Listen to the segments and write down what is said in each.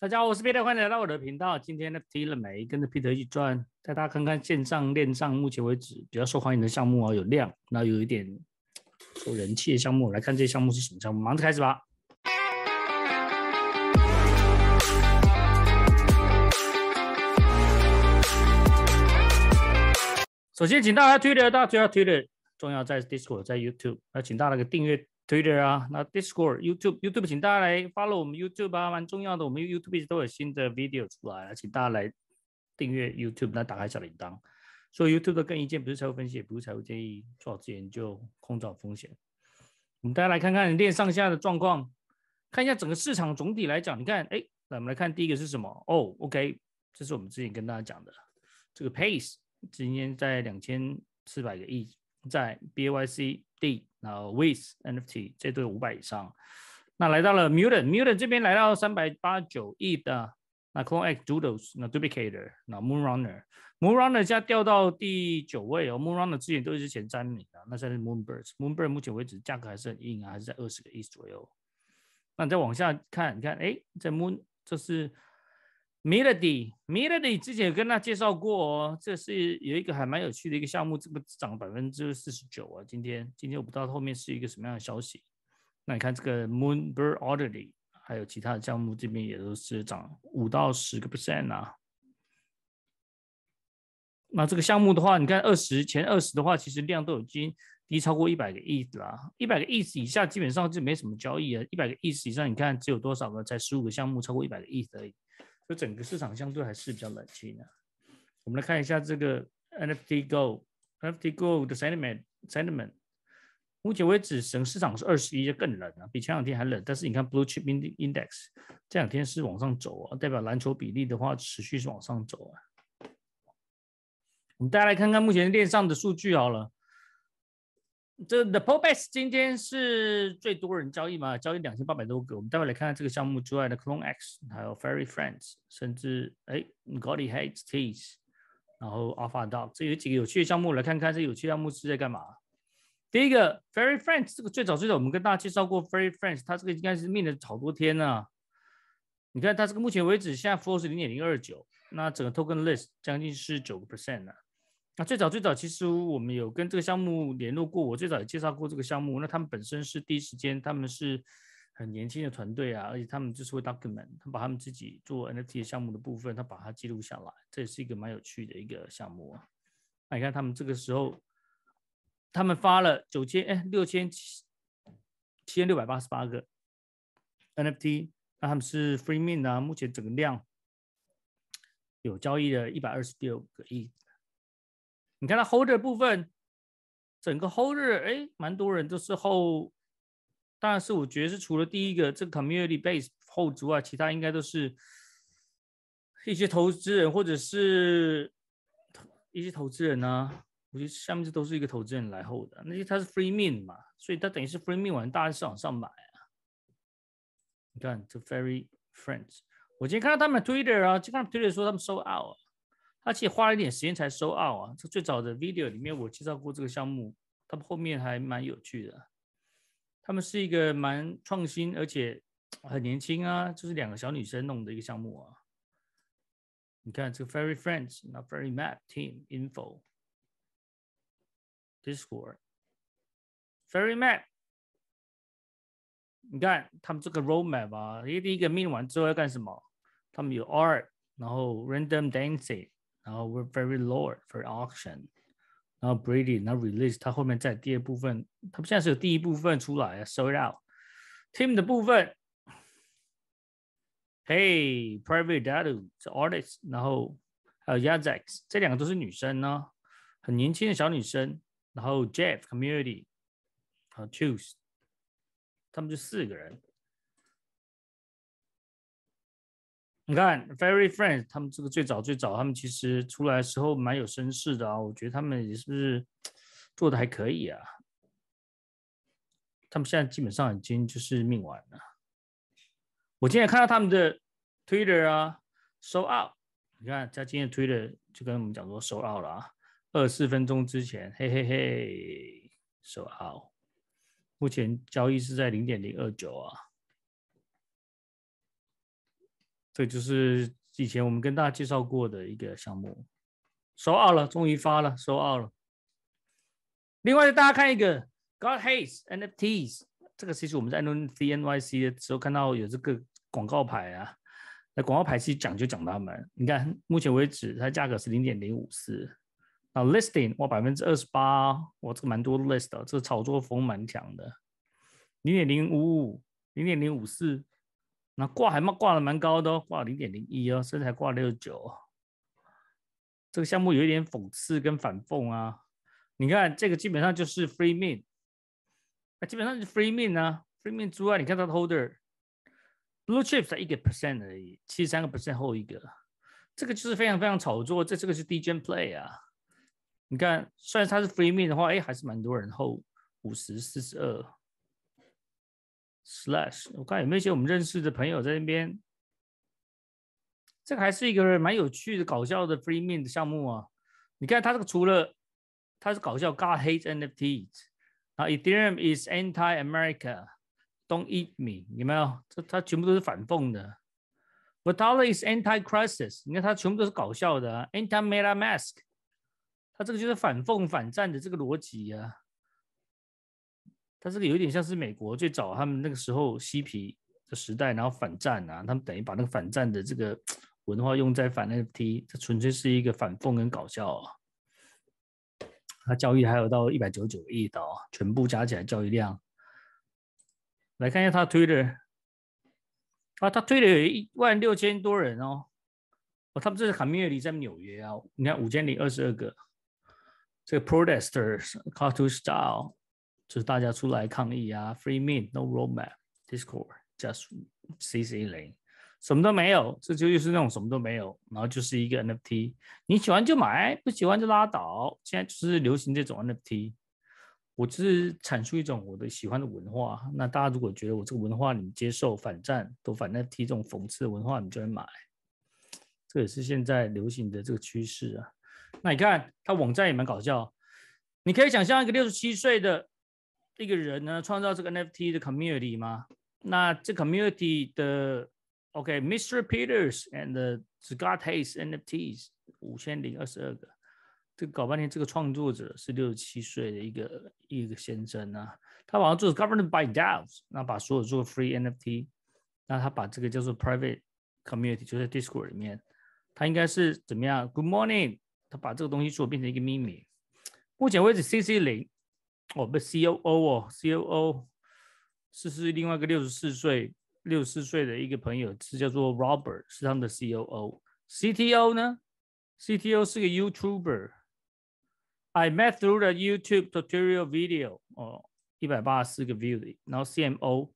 大家好，我是 Peter，欢迎来到我的频道。今天呢，T 了没？跟着 Peter 一起转，带大家看看线上链上目前为止比较受欢迎的项目啊，有量，那有一点受人气的项目，来看这些项目是什么项目。马上开始吧。首先，请大家推的，大家最要推的，重要在 Discord，在 YouTube，那请大家个订阅 Twitter 啊，那 Discord、YouTube、YouTube，请大家来 follow 我们 YouTube 啊，蛮重要的。我们 YouTube 一直都有新的 video 出来，请大家来订阅 YouTube，那打开小铃铛。所以 YouTube 的更意见不是财务分析，也不是财务建议，做好自己研究，控制好风险。我们大家来看看链上下的状况，看一下整个市场总体来讲，你看，哎，来我们来看第一个是什么？哦，OK，这是我们之前跟大家讲的这个 Pace。今天在两千四百个亿，在 BYC D，然后 With NFT 这都有五百以上。那来到了 Mutant，Mutant 这边来到三百八九亿的。那 c o n e X Doodles，那 Duplicator，那 Moonrunner，Moonrunner 现在掉到第九位哦。Moonrunner 之前都是前三名的，那现在是 Moonbirds，Moonbird 目前为止价格还是很硬啊，还是在二十个亿左右。那再往下看，你看，哎，在 Moon 这是。Melody，Melody 之前有跟大家介绍过哦，这是有一个还蛮有趣的一个项目，这个涨百分之四十九啊。今天，今天我不知道后面是一个什么样的消息。那你看这个 Moonbird Orderly，还有其他的项目这边也都是涨五到十个 percent 啊。那这个项目的话，你看二十前二十的话，其实量都已经低超过一百个亿啦。一百个亿以下基本上就没什么交易啊。一百个亿以上，你看只有多少个？才十五个项目超过一百个亿而已。就整个市场相对还是比较冷清的。我们来看一下这个 NFT Go，NFT Go 的 sentiment sentiment，目前为止整市场是二十一，就更冷了，比前两天还冷。但是你看 Blue Chip Index 这两天是往上走啊，代表篮球比例的话持续是往上走啊。我们大家来看看目前链上的数据好了。这 The Popbase 今天是最多人交易嘛？交易两千八百多个。我们待会来看看这个项目之外的 Clone X，还有 Fairy Friends，甚至哎 g o d y Hates Tees，然后 Alpha Dog，这有几个有趣的项目，来看看这有趣项目是在干嘛。第一个 Fairy Friends，这个最早最早我们跟大家介绍过 Fairy Friends，它这个应该是命了好多天呢。你看它这个目前为止现在 Flow 是零点零二九，那整个 Token List 将近是九个 percent 呢。那最早最早，其实我们有跟这个项目联络过，我最早也介绍过这个项目。那他们本身是第一时间，他们是很年轻的团队啊，而且他们就是会 document，他把他们自己做 NFT 项目的部分，他把它记录下来，这也是一个蛮有趣的一个项目啊。那你看他们这个时候，他们发了九千哎六千七七千六百八十八个 NFT，那他们是 free mint 啊，目前整个量有交易了一百二十六个亿。你看它 holder 部分，整个 holder 哎，蛮多人都是 hold，当然是我觉得是除了第一个这个 community base hold 之外，其他应该都是一些投资人或者是一些投资人呢。我觉得下面这都是一个投资人来 hold 的，那些它是 free mint 嘛，所以它等于是 free mint 完，大家市场上买啊。你看这 very friends，我今天看到他们 Twitter 啊，就看 Twitter 说他们 sold out。而且花了一点时间才收 out 啊！这最早的 video 里面我介绍过这个项目，他们后面还蛮有趣的。他们是一个蛮创新，而且很年轻啊，就是两个小女生弄的一个项目啊。你看这个 Fairy Friends，那 Fairy Map Team Info Discord Fairy Map，你看他们这个 Roadmap 啊，因为第一个命完之后要干什么？他们有 Art，然后 Random Dancing。然后 we're very low for auction，然后 Brady，然后 release，它后面在第二部分，它现在是有第一部分出来，sold out。Team 的部分，Hey，Private Dadu 是 artist，然后还有 Yazex，这两个都是女生呢，很年轻的小女生。然后 Jeff Community，好 Choose，他们就四个人。 你看，Very Friends，他们这个最早最早，他们其实出来的时候蛮有声势的啊。我觉得他们也是做的还可以啊。他们现在基本上已经就是命完了。我今天看到他们的 Twitter 啊，s o out。你看，在今天 Twitter 就跟我们讲说 s o out 了啊，二十四分钟之前，嘿嘿嘿，s o out。目前交易是在零点零二九啊。这就是以前我们跟大家介绍过的一个项目，收二了，终于发了，收二了。另外，大家看一个 God Hates NFTs，这个其实我们在 NCNYC 的时候看到有这个广告牌啊，那广告牌其实讲就讲他们，你看目前为止它价格是零点零五四，那 listing 哇百分之二十八，哇这个蛮多 list 的，这个炒作风蛮强的，零点零五五，零点零五四。那挂还蛮挂的蛮高的哦，挂零点零一哦，甚至还挂六九。这个项目有一点讽刺跟反讽啊。你看这个基本上就是 free min，那基本上是 free min 啊，free min 之外，你看它的 holder blue chips 才一个 percent 而已，七十三个 percent 后一个，这个就是非常非常炒作。这这个是 DJ play 啊。你看，虽然它是 free min 的话，哎，还是蛮多人后五十四十二。Slash，我看有没有一些我们认识的朋友在那边。这个还是一个蛮有趣的、搞笑的 Free Mint 项目啊。你看它这个除了它是搞笑，God hates NFTs，然后 Ethereum is anti-America，Don't eat me，有没有？这它全部都是反讽的。But Dollar is anti-crisis，你看它全部都是搞笑的，Anti-MetaMask，它这个就是反讽反战的这个逻辑啊。它这个有点像是美国最早他们那个时候嬉皮的时代，然后反战啊，他们等于把那个反战的这个 文化用在反 NFT，这纯粹是一个反讽跟搞笑啊。它交易还有到一百九十九亿的，全部加起来交易量。来看一下它推的啊，他推的有一万六千多人哦，哦，他们这是 community 在纽约啊，你看五千零二十二个，这个 protesters cartoon style。就是大家出来抗议啊，Free Mint No Roadmap Discord Just CC 零，什么都没有，这就又是那种什么都没有，然后就是一个 NFT，你喜欢就买，不喜欢就拉倒。现在就是流行这种 NFT，我就是阐述一种我的喜欢的文化。那大家如果觉得我这个文化你接受，反战都反 NFT 这种讽刺的文化，你就会买。这也是现在流行的这个趋势啊。那你看它网站也蛮搞笑，你可以想象一个六十七岁的。一个人呢，创造这个 NFT 的 community 吗？那这 community 的 OK，Mr. Peters and the Scott Hayes NFTs 五千零二十二个，这搞半天，这个创作者是六十七岁的一个一个先生啊，他好像做 governed by DAOs，那把所有做 free NFT，那他把这个叫做 private community，就在 Discord 里面，他应该是怎么样？Good morning，他把这个东西做变成一个秘密。目前为止 CC 零。哦，不，C O O 哦，C O O 是是另外一个六十四岁六十四岁的一个朋友，是叫做 Robert，是他们的 C O O。C T O 呢？C T O 是个 YouTuber。I met through the YouTube tutorial video，哦，一百八十四个 view。然后 C M O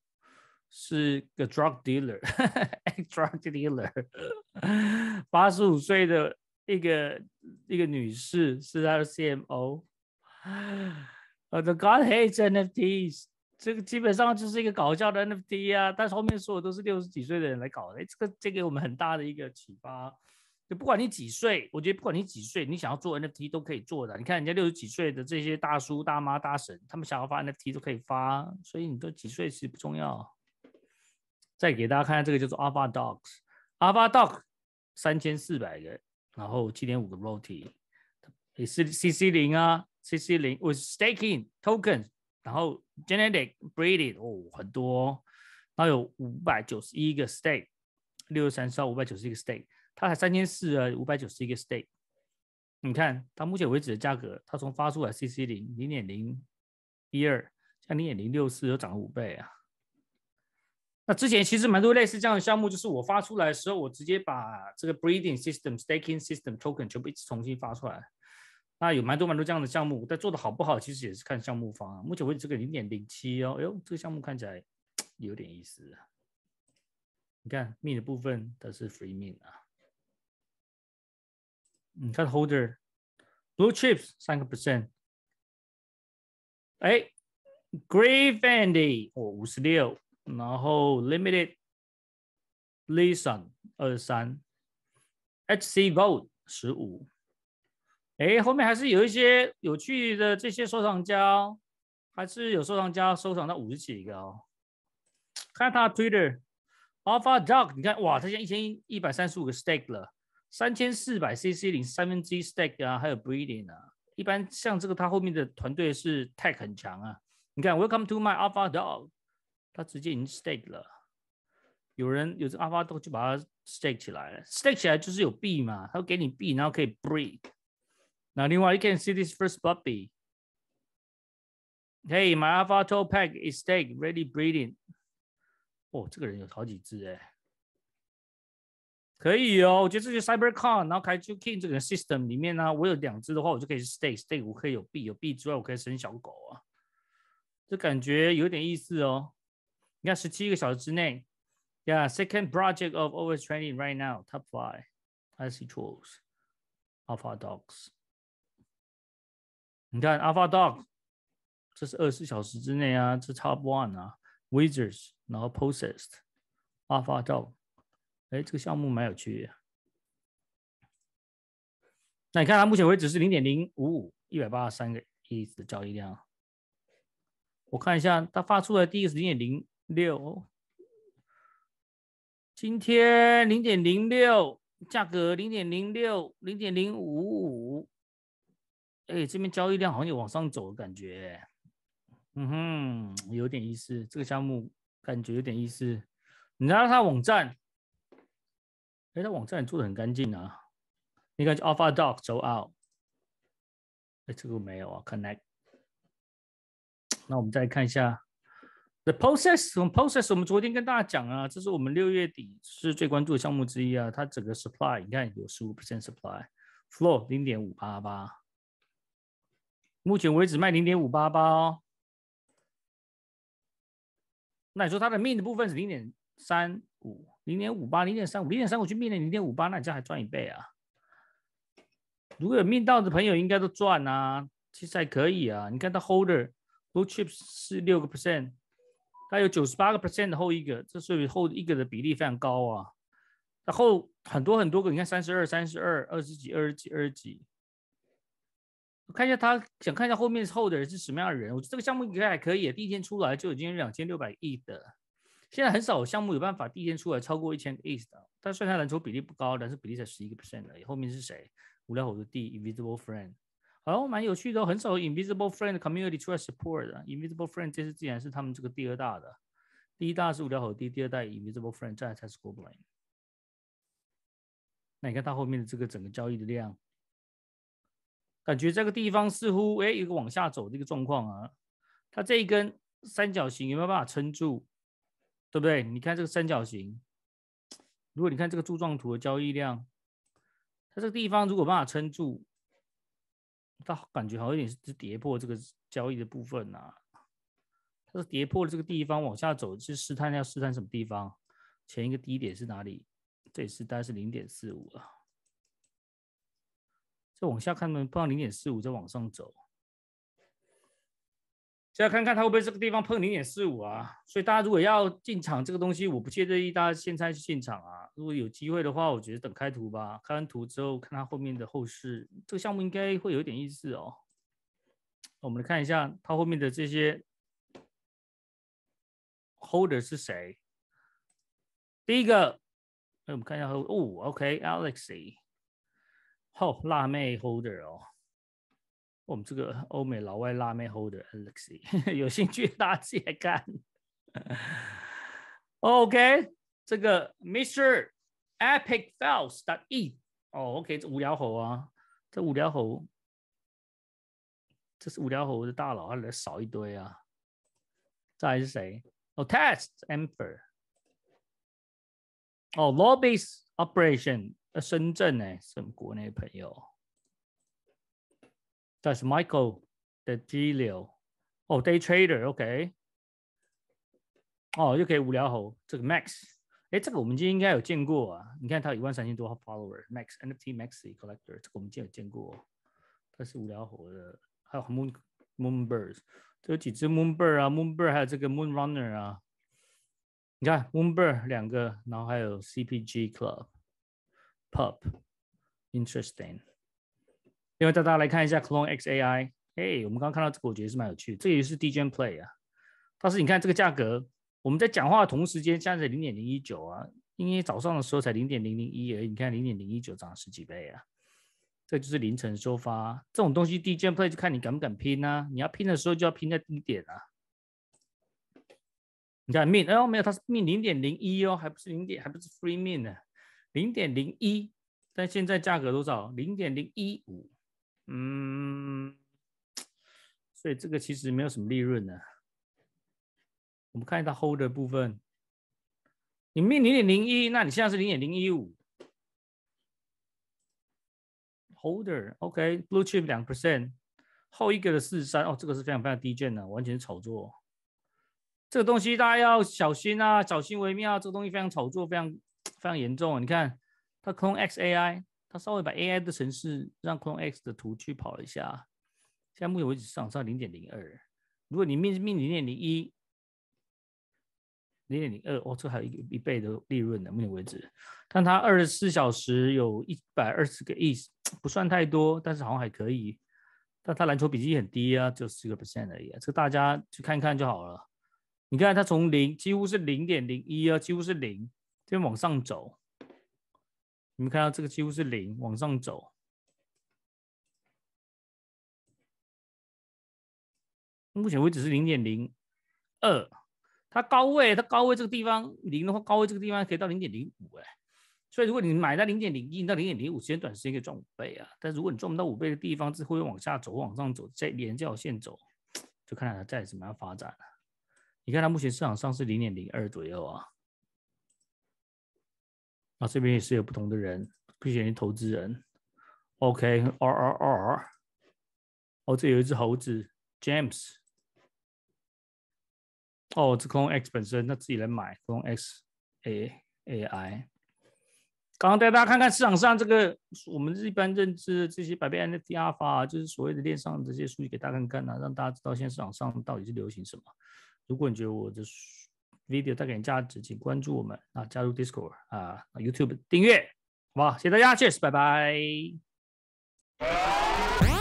是个 drug dealer，drug dealer，八十五岁的一个一个女士是他的 C M O。呃，The God hates NFTs，这个基本上就是一个搞笑的 NFT 啊，但是后面说的都是六十几岁的人来搞的，这个这给我们很大的一个启发。就不管你几岁，我觉得不管你几岁，你想要做 NFT 都可以做的。你看人家六十几岁的这些大叔大妈大婶，他们想要发 NFT 都可以发，所以你都几岁其实不重要。再给大家看看这个叫做 Alpha Dogs，Alpha Dog 三千四百个，然后七点五个 Roti，也是 CC 零啊。C C 零 with staking token，然后 genetic breeding 哦很多，然后有五百九十一个 stake，六十三烧五百九十一个 stake，它才三千四啊，五百九十一个 stake，你看到目前为止的价格，它从发出来 C C 零零点零一二，像零点零六四又涨了五倍啊。那之前其实蛮多类似这样的项目，就是我发出来的时候，我直接把这个 breeding system、staking system、token 全部一次重新发出来。那有蛮多蛮多这样的项目，但做的好不好，其实也是看项目方啊。目前为止，这个零点零七哦，哎呦，这个项目看起来 有点意思。你看命的部分它是 free 命啊。你看 holder blue chips 三个 percent，哎，grey fandy 哦五十六，然后 limited listen 二十三，HC vote 十五。哎，后面还是有一些有趣的这些收藏家，还是有收藏家收藏到五十几个哦。看他 Twitter，Alpha Dog，你看哇，他现在一千一百三十五个 stake 了，三千四百 CC 零三分之一 stake 啊，还有 breeding 啊。一般像这个，他后面的团队是 tech 很强啊。你看，Welcome to my Alpha Dog，他直接已经 stake 了。有人有这 Alpha Dog 就把它 stake 起来了，stake 起来就是有币嘛，他会给你币，然后可以 breed。那另外，you can see this first puppy。Hey, my Alpha Dog pack is stake ready breeding。哦，这个人有好几只哎，可以哦。我觉得这些 CyberCon，然后开就 King 这个 system 里面呢，我有两只的话，我就可以 stake stake，我可以有币，有币之外，我可以生小狗啊。这感觉有点意思哦。你看，十七个小时之内，Yeah, second project of always training right now, top five. I see tools, Alpha Dogs. 你看 Alpha Dog，这是二十四小时之内啊，这 top one 啊，Wizards。然后 possessed alpha dog，哎，这个项目蛮有趣的。那你看它目前为止是零点零五五，一百八十三个亿的交易量。我看一下，它发出来第一个是零点零六，今天零点零六，价格零点零六，零点零五五。哎，这边交易量好像有往上走的感觉。嗯哼，有点意思，这个项目。感觉有点意思，你看他网站，哎，他网站做的很干净啊。你看，Alpha Dog 走 out，哎，这个没有啊，Connect。那我们再看一下 The Process，从 Process，我们昨天跟大家讲啊，这是我们六月底是最关注的项目之一啊。它整个 Supply，你看有十五 percent Supply，Flow 零点五八八，目前为止卖零点五八八哦。那你说它的命的部分是零点三五、零点五八、零点三五、零点三五去命的零点五八，那你这样还赚一倍啊？如果有命到的朋友，应该都赚啊，其实还可以啊。你看它 Holder Blue Chips 是六个 percent，它有九十八个 percent 的后一个，这属于后一个的比例非常高啊。然后很多很多个，你看三十二、三十二、二十几、二十几、二十几。看一下他想看一下后面后的人是什么样的人，我觉得这个项目应该还可以，第一天出来就已经两千六百亿的，现在很少项目有办法第一天出来超过一千个亿的，但算下来蓝筹比例不高，但是比例才十一个 percent 而已。后面是谁？无聊猴的弟 Invisible Friend，好像，蛮有趣的，很少 Invisible Friend community 出来 support 的，Invisible Friend 这次竟然是他们这个第二大的，第一大是无聊猴弟，第二代 Invisible Friend，再才是 Goblin。那你看它后面的这个整个交易的量。感觉这个地方似乎哎，有个往下走的一个状况啊。它这一根三角形有没有办法撑住？对不对？你看这个三角形，如果你看这个柱状图的交易量，它这个地方如果办法撑住，它感觉好像有点是跌破这个交易的部分啊。它是跌破了这个地方往下走，是试探要试探什么地方？前一个低点是哪里？这是大概是零点四五啊。再往下看呢，碰到零点四五，再往上走。现在看看它会不会这个地方碰零点四五啊？所以大家如果要进场这个东西，我不建议大家现在去进场啊。如果有机会的话，我觉得等开图吧。开完图之后，看它后面的后市，这个项目应该会有点意思哦。我们来看一下它后面的这些 holder 是谁。第一个，哎，我们看一下哦，OK，Alexy。哦，辣妹 holder 哦，我们这个欧美老外辣妹 holder Alexi，有兴趣大家自己来看。OK，这个 Mr. Epic Fails 的 E，哦，OK，这无聊猴啊，这无聊猴，这是无聊猴的大佬，他来少一堆啊。再来是谁？哦，Test Emperor，哦，Lobby's Operation。在深圳呢，是国内朋友。这是 Michael 的 G 流哦，Day Trader，OK。哦，又可以无聊猴，这个 Max，哎，这个我们今天应该有见过啊。你看他有一万三千多号 Follower，Max NFT Maxi Collector，这个我们今天有见过。他是无聊猴的，还有 Moon Moonbirds，这有几只 Moonbird 啊，Moonbird 还有这个 Moonrunner 啊。你看 Moonbird 两个，然后还有 CPG Club。Pub，interesting。另外，带大家来看一下 Clone X AI。哎，我们刚刚看到这个，我觉得是蛮有趣的。这也是 DJ Play 啊。但是你看这个价格，我们在讲话的同时间，现在零点零一九啊，因为早上的时候才零点零零一而已，你看零点零一九涨了十几倍啊，这就是凌晨收发这种东西，低阶 play 就看你敢不敢拼啊，你要拼的时候就要拼在低点啊。你看 min，哦没有，它是 min 零点零一哦，还不是零点，还不是 free min 呢，零点零一，但现在价格多少？零点零一五，嗯，所以这个其实没有什么利润的。我们看一下 hold 的部分，你 min 零点零一，那你现在是零点零一五，holder OK，blue chip 两 percent，后一个的四十三，哦，这个是非常非常低贱的，完全是炒作。这个东西大家要小心啊，小心为妙。这个东西非常炒作，非常非常严重。你看，它 con X AI，它稍微把 AI 的城市让 con X 的图去跑了一下，现在目前为止市场上零点零二。如果你命命零点零一、零点零二，哦，这还有一一倍的利润呢。目前为止，但它二十四小时有一百二十个亿，不算太多，但是好像还可以。但它篮球比例很低啊，就十个 percent 而已啊，这个大家去看看就好了。你看它从零几乎是零点零一啊，几乎是零，这边往上走。你们看到这个几乎是零，往上走。目前为止是零点零二，它高位，它高位这个地方零的话，高位这个地方可以到零点零五哎。所以如果你买在零点零一到零点零五，时间短时间可以赚五倍啊。但如果你赚不到五倍的地方，这会往下走，往上走，再连这条线走，就看它再怎么样发展了。你看它目前市场上是零点零二左右啊，啊这边也是有不同的人，不选于投资人，OK，R R R，哦这有一只猴子，James，哦这 Clone X 本身，那自己来买 Clone X A A I，刚刚带大家看看市场上这个我们一般认知的这些百倍 NFT Alpha，就是所谓的链上这些数据给大家看看啊，让大家知道现在市场上到底是流行什么。如果你觉得我的 video 带给你价值，请关注我们啊，加入 Discord 啊，YouTube 订阅，好吧？谢谢大家，Cheers，拜拜。